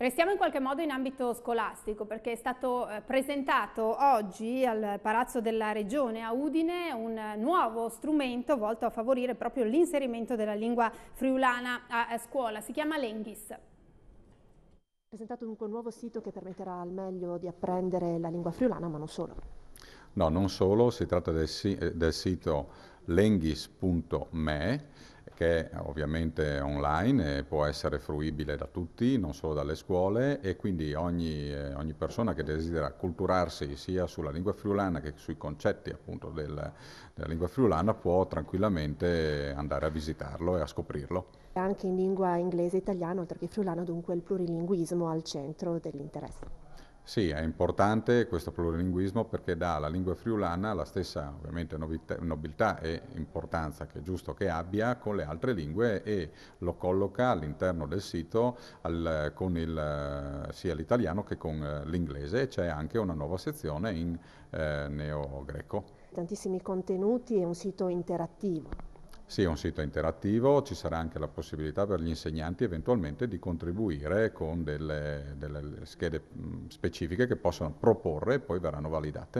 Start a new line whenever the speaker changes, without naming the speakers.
Restiamo in qualche modo in ambito scolastico perché è stato eh, presentato oggi al Palazzo della Regione a Udine un nuovo strumento volto a favorire proprio l'inserimento della lingua friulana a scuola. Si chiama Lenghis.
Presentato dunque un nuovo sito che permetterà al meglio di apprendere la lingua friulana, ma non solo.
No, non solo, si tratta del, del sito lenghis.me che ovviamente online e può essere fruibile da tutti, non solo dalle scuole e quindi ogni, eh, ogni persona che desidera culturarsi sia sulla lingua friulana che sui concetti appunto del, della lingua friulana può tranquillamente andare a visitarlo e a scoprirlo.
Anche in lingua inglese e italiana, oltre che friulano, dunque il plurilinguismo al centro dell'interesse.
Sì, è importante questo plurilinguismo perché dà alla lingua friulana la stessa ovviamente nobiltà e importanza che è giusto che abbia con le altre lingue e lo colloca all'interno del sito al, con il, sia l'italiano che con l'inglese. C'è anche una nuova sezione in eh, neo-greco.
Tantissimi contenuti e un sito interattivo.
Sì, è un sito interattivo, ci sarà anche la possibilità per gli insegnanti eventualmente di contribuire con delle, delle schede specifiche che possono proporre e poi verranno validate.